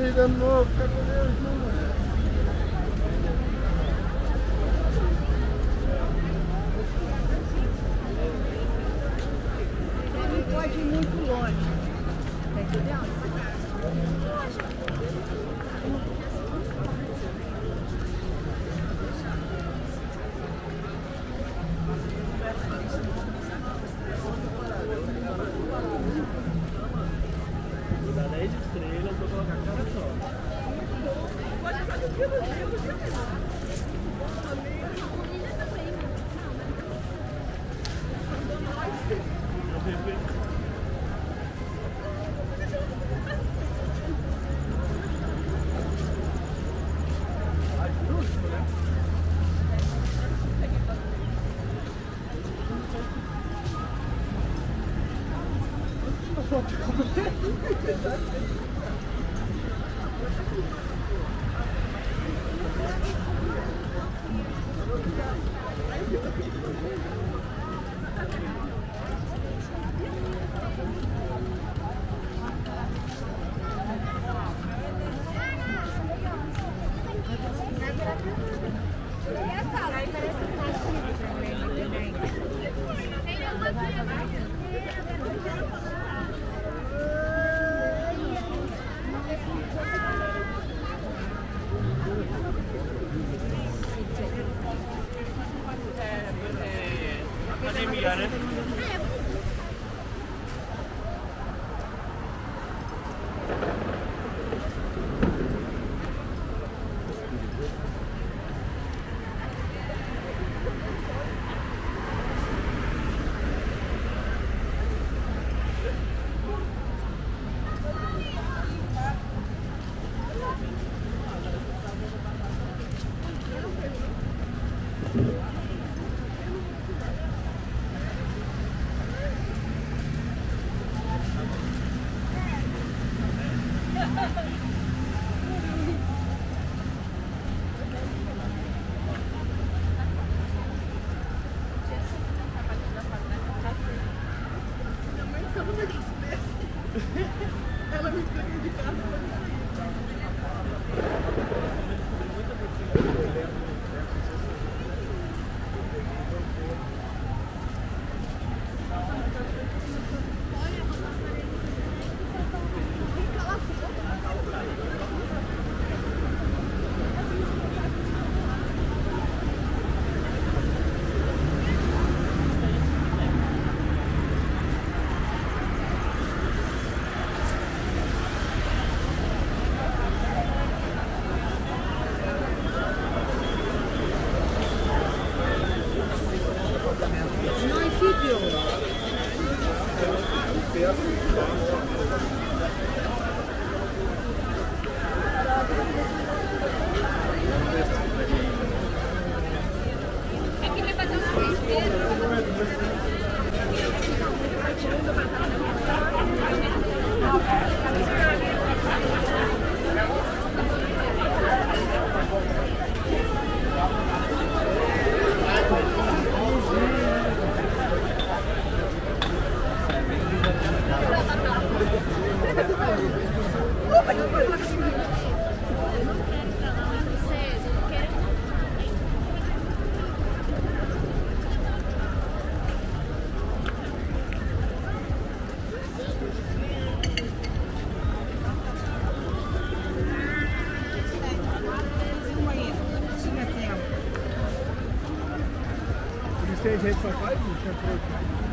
amigo novo, fica com Deus, mano. Não pode ir muito longe. Tá entendendo? Dá 10 estrelas, eu vou colocar a cara só. Academia, é vídeo. ich jetzt auf Alten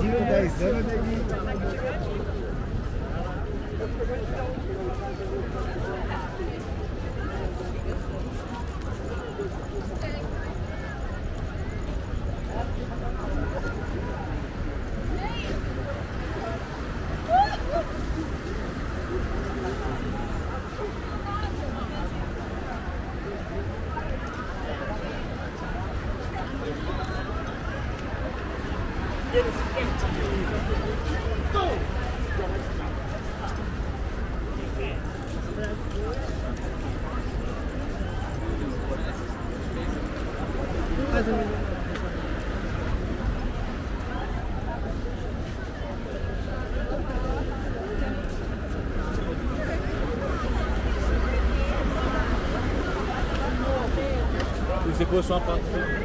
5, 10 anos, né? só parte.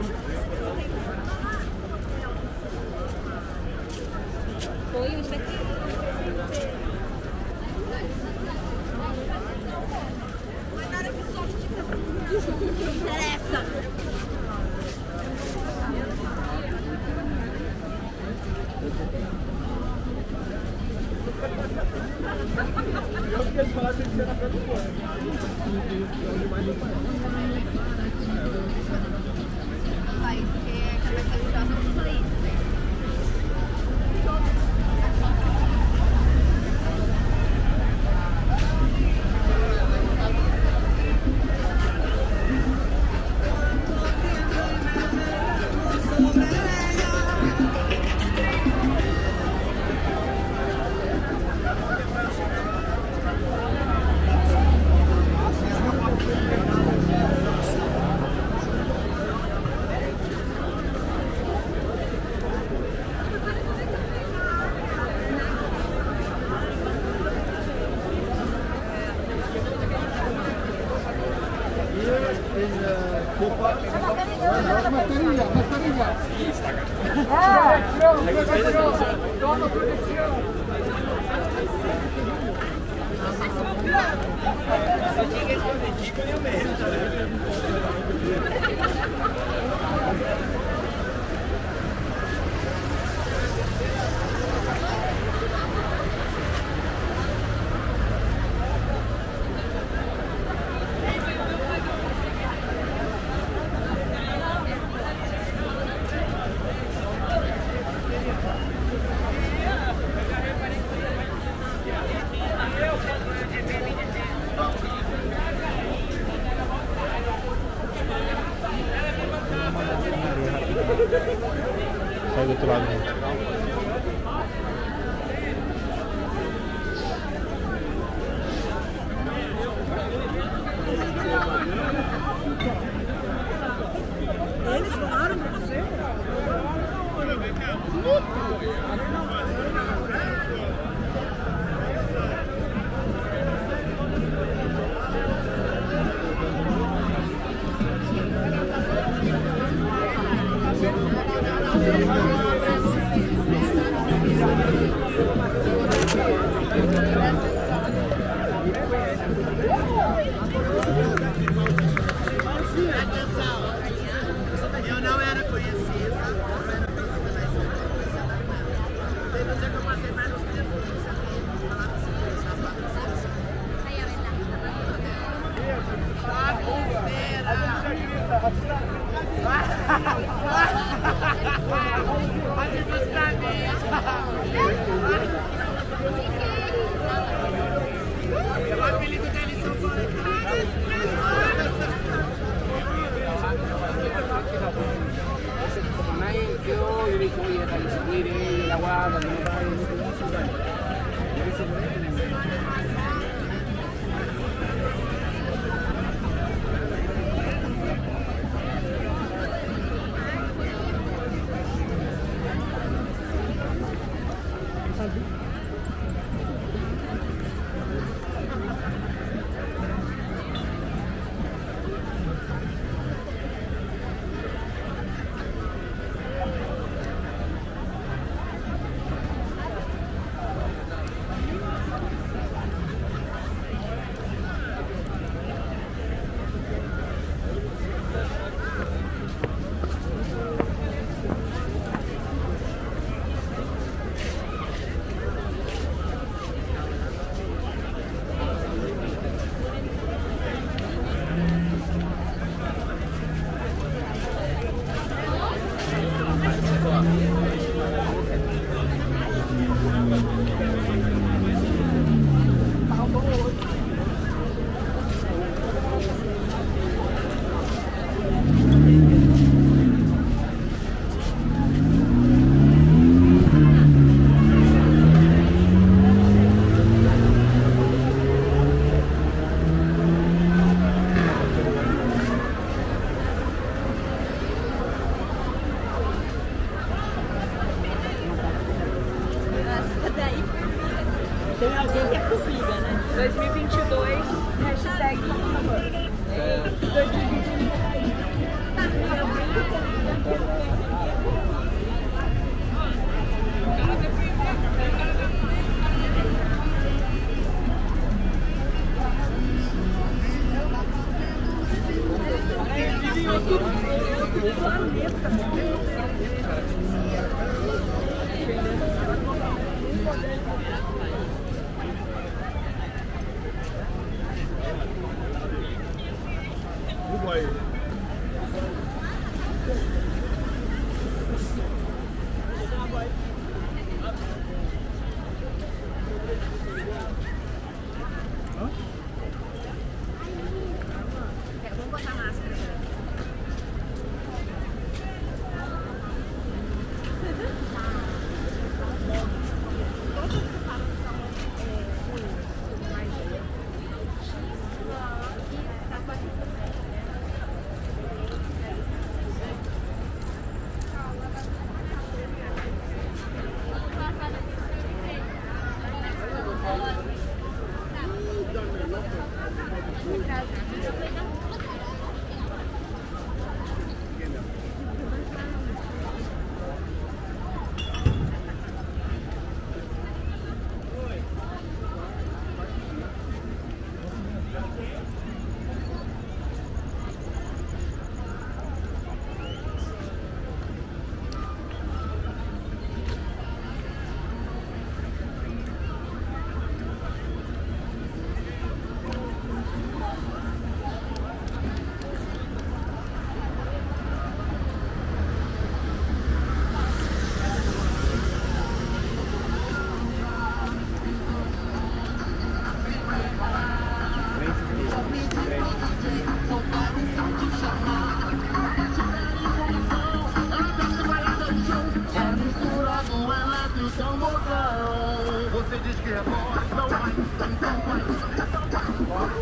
Você diz que é bom, não vai, então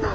vai.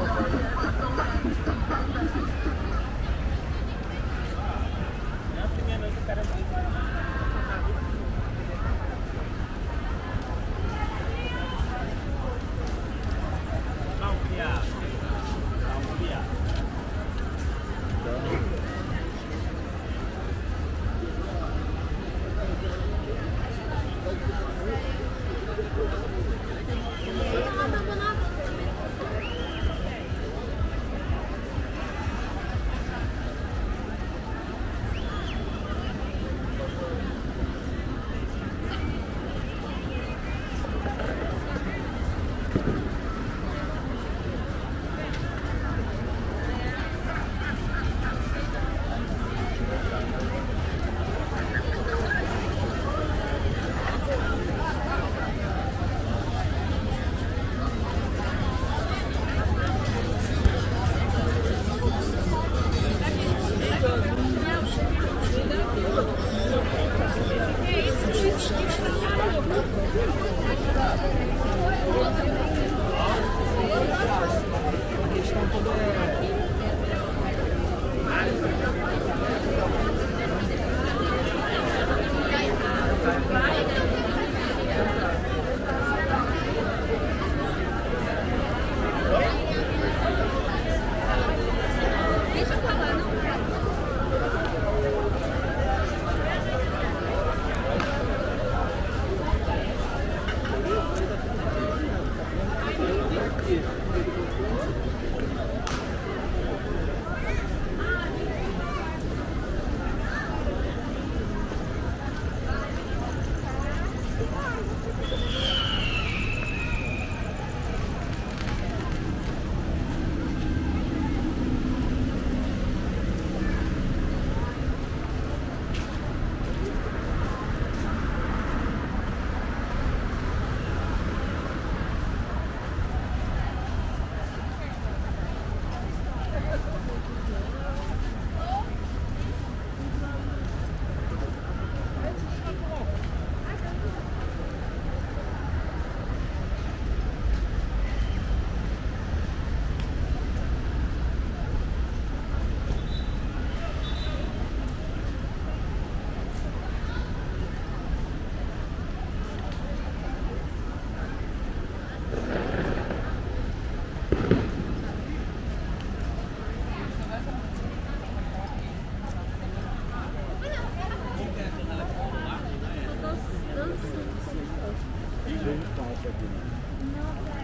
Não,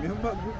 明白不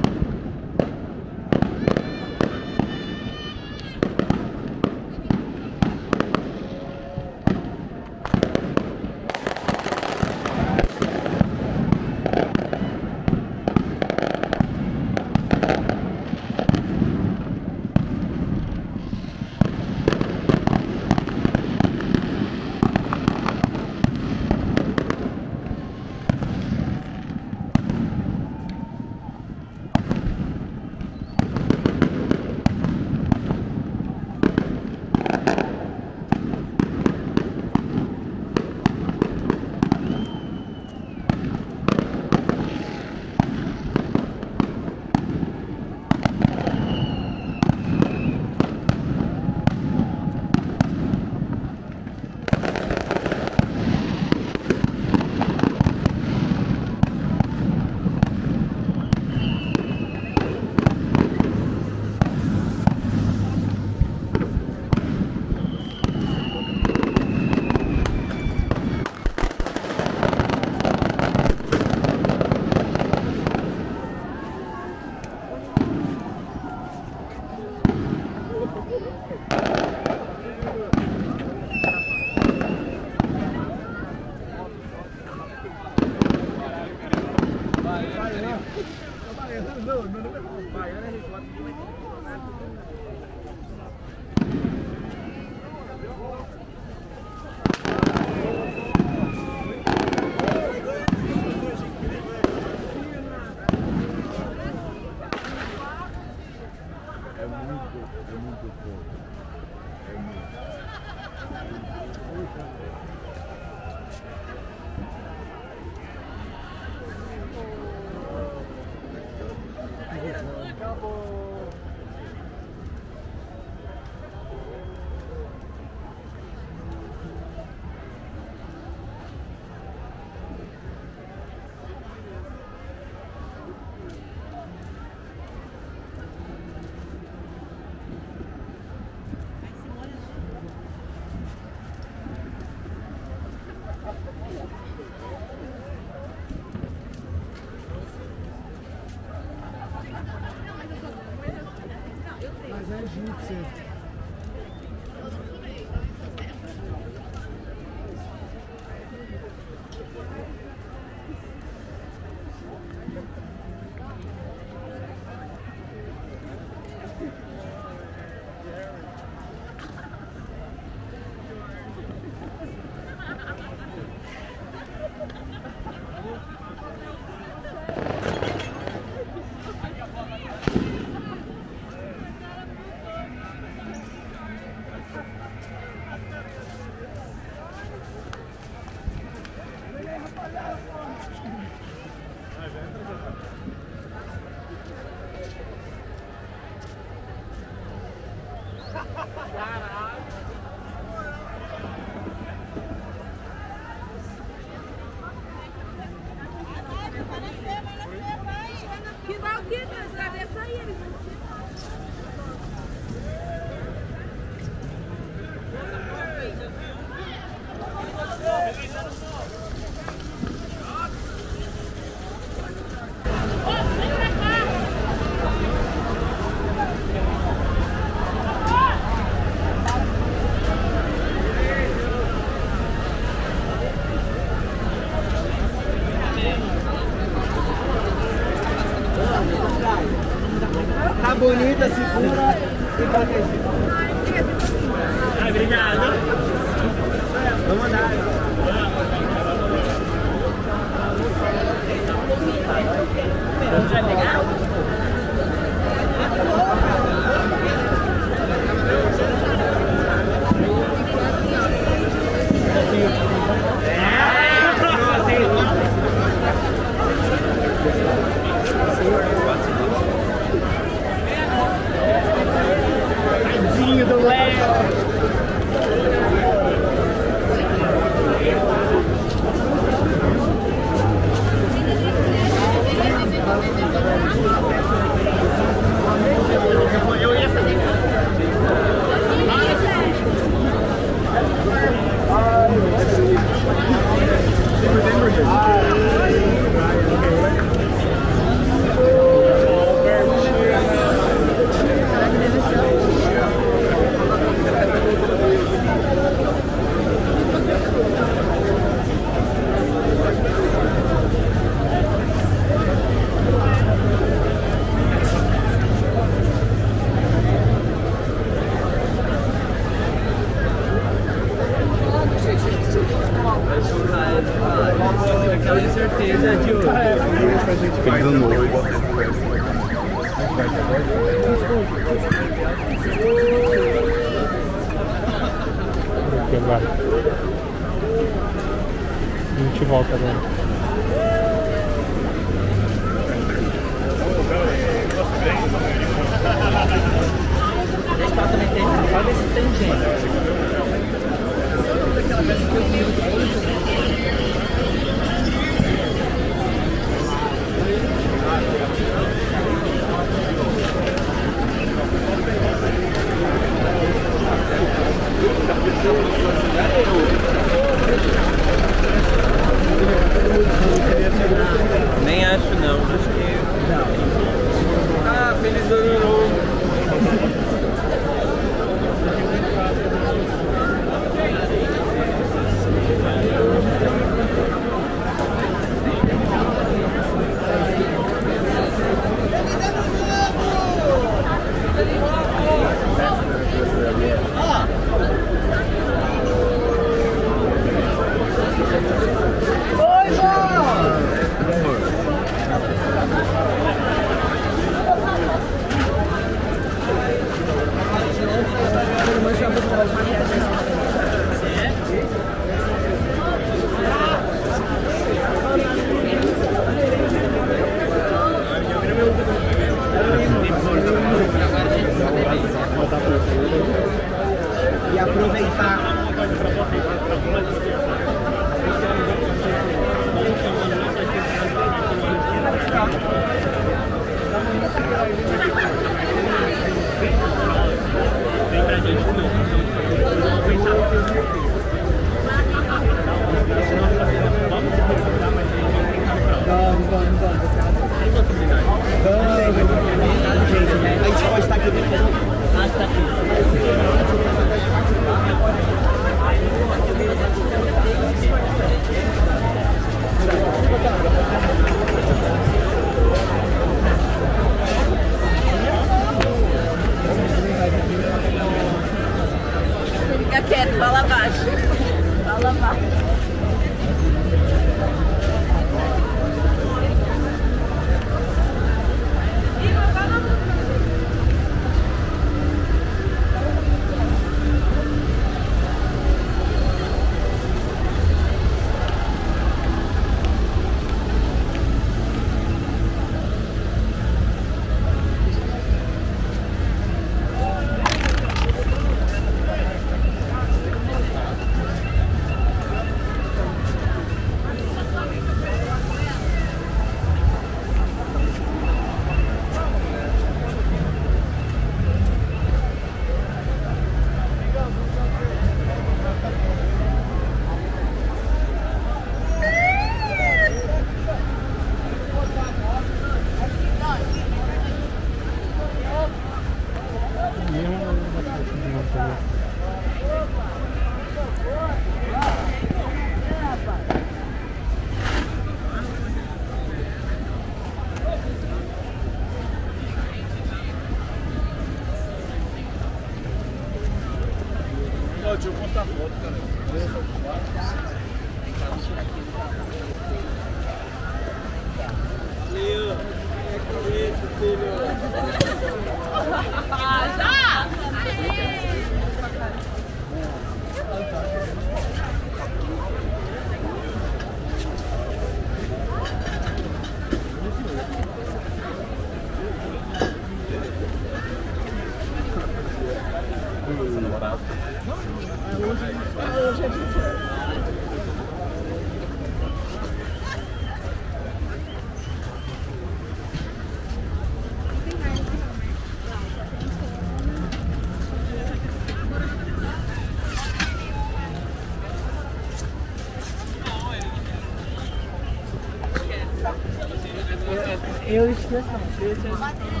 私たち。